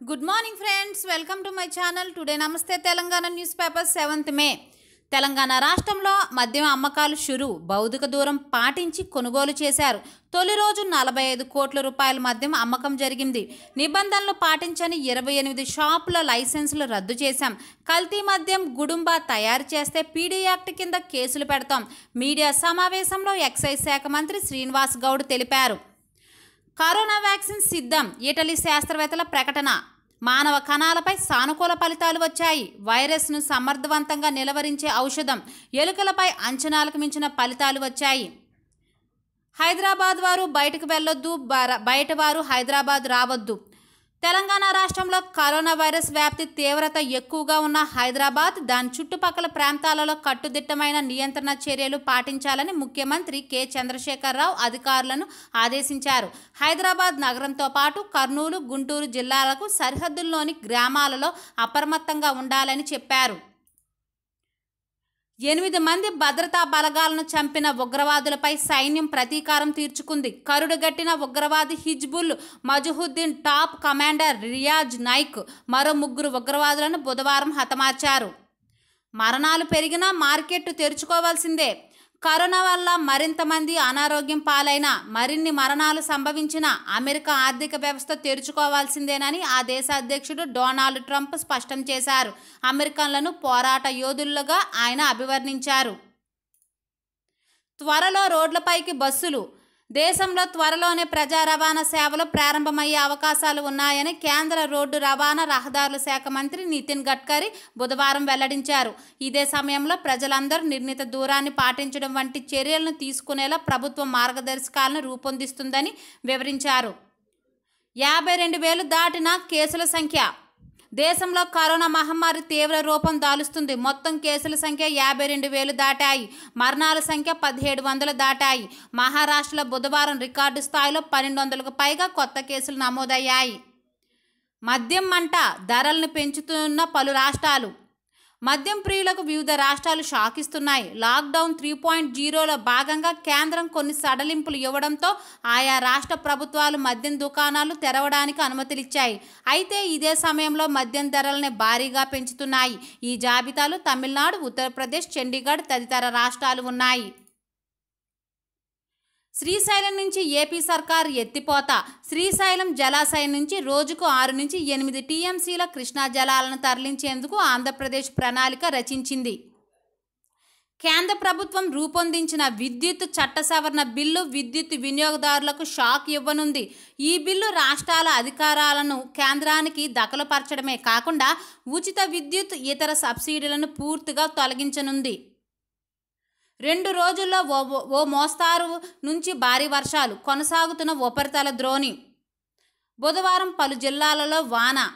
Good morning friends welcome to my channel today Namaste Telangana news paper seventh May Telangana రాష్ట్రంలో మద్యం అమ్మకాలు షురు. భౌతిక దూరం పాటించి కొనుగోలు చేశారు. తొలి రోజు నలభై ఐదు కోట్ల రూపాయల మద్యం అమ్మకం జరిగింది. నిబంధనలు పాటించని ఇరవై ఎనిమిది షాపుల లైసెన్సులు రద్దు చేశాం. కల్తీ మద్యం గుడుంబా తయారు చేస్తే పీడీ యాక్ట్ కింద కేసులు పెడతాం. మీడియా సమావేశంలో ఎక్సైజ్ శాఖ మంత్రి శ్రీనివాస్ గౌడ్ తెలిపారు. కరోనా వ్యాక్సిన్ సిద్ధం. ఇటలీ శాస్త్రవేత్తల ప్రకటన. మానవ కణాలపై సానుకూల ఫలితాలు వచ్చాయి. వైరస్ను సమర్థవంతంగా నిలవరించే ఔషధం ఎలుకలపై అంచనాలకు మించిన ఫలితాలు వచ్చాయి. హైదరాబాద్ వారు బయటకు వెళ్ళొద్దు బయట వారు హైదరాబాద్ రావద్దు. తెలంగాణ రాష్ట్రంలో కరోనా వైరస్ వ్యాప్తి తీవ్రత ఎక్కువగా ఉన్న హైదరాబాద్ దాని చుట్టుపక్కల ప్రాంతాలలో కట్టుదిట్టమైన నియంత్రణ చర్యలు పాటించాలని ముఖ్యమంత్రి కె. చంద్రశేఖరరావు అధికారులను ఆదేశించారు. హైదరాబాద్ నగరంతో పాటు కర్నూలు గుంటూరు జిల్లాలకు సరిహద్దుల్లోని గ్రామాలలో అప్రమత్తంగా ఉండాలని చెప్పారు. ఎనిమిది మంది భద్రతా బలగాలను చంపిన ఉగ్రవాదులపై సైన్యం ప్రతీకారం తీర్చుకుంది. కరుడుగట్టిన ఉగ్రవాది హిజ్బుల్ మజుహుద్దీన్ టాప్ కమాండర్ రియాజ్ నాయిక్ మరో ముగ్గురు ఉగ్రవాదులను బుధవారం హతమార్చారు. మరణాలు పెరిగినా మార్కెట్ తెరుచుకోవాల్సిందే. కరోనా వల్ల మరింత మంది అనారోగ్యం పాలైన మరిన్ని మరణాలు సంభవించిన అమెరికా ఆర్థిక వ్యవస్థ తెరుచుకోవాల్సిందేనని ఆ దేశ అధ్యక్షుడు డొనాల్డ్ ట్రంప్ స్పష్టం చేశారు. అమెరికన్లను పోరాట యోధులుగా ఆయన అభివర్ణించారు. త్వరలో రోడ్లపైకి బస్సులు దేశంలో త్వరలోనే ప్రజా రవాణా సేవలు ప్రారంభమయ్యే అవకాశాలు ఉన్నాయని కేంద్ర రోడ్డు రవాణా రహదారుల శాఖ మంత్రి నితిన్ గడ్కరీ బుధవారం వెల్లడించారు. ఇదే సమయంలో ప్రజలందరూ నిర్ణీత దూరాన్ని పాటించడం వంటి చర్యలను తీసుకునేలా ప్రభుత్వం మార్గదర్శకాలను రూపొందిస్తుందని వివరించారు. యాభై రెండు వేలు దాటిన కేసుల సంఖ్య దేశంలో కరోనా మహమ్మారి తీవ్ర రూపం దాలుస్తుంది. మొత్తం కేసుల సంఖ్య యాభై రెండు వేలు దాటాయి. మరణాల సంఖ్య పదిహేడు వందలు దాటాయి. మహారాష్ట్రలో బుధవారం రికార్డు స్థాయిలో పన్నెండు వందలకు పైగా కొత్త కేసులు నమోదయ్యాయి. మద్యం మంట ధరలను పెంచుతున్న పలు రాష్ట్రాలు మద్యం ప్రియులకు వివిధ రాష్ట్రాలు షాకిస్తున్నాయి. లాక్డౌన్ త్రీ పాయింట్ జీరోలో భాగంగా కేంద్రం కొన్ని సడలింపులు ఇవ్వడంతో ఆయా రాష్ట్ర ప్రభుత్వాలు మద్యం దుకాణాలు తెరవడానికి అనుమతులిచ్చాయి. అయితే ఇదే సమయంలో మద్యం ధరలని భారీగా పెంచుతున్నాయి. ఈ జాబితాలో తమిళనాడు ఉత్తరప్రదేశ్ చండీగఢ్ తదితర రాష్ట్రాలు ఉన్నాయి. శ్రీశైలం నుంచి ఏపీ సర్కార్ ఎత్తిపోత. శ్రీశైలం జలాశయం నుంచి రోజుకు ఆరు నుంచి ఎనిమిది టీఎంసీల కృష్ణా జలాలను తరలించేందుకు ఆంధ్రప్రదేశ్ ప్రణాళిక రచించింది. కేంద్ర ప్రభుత్వం రూపొందించిన విద్యుత్ చట్ట సవరణ బిల్లు విద్యుత్ వినియోగదారులకు షాక్ ఇవ్వనుంది. ఈ బిల్లు రాష్ట్రాల అధికారాలను కేంద్రానికి దఖలుపరచడమే కాకుండా ఉచిత విద్యుత్ ఇతర సబ్సిడీలను పూర్తిగా తొలగించనుంది. రెండు రోజుల్లో ఓ ఓ మోస్తారు నుంచి భారీ వర్షాలు కొనసాగుతున్న ఉపరితల ద్రోణి. బుధవారం పలు జిల్లాలలో వాన.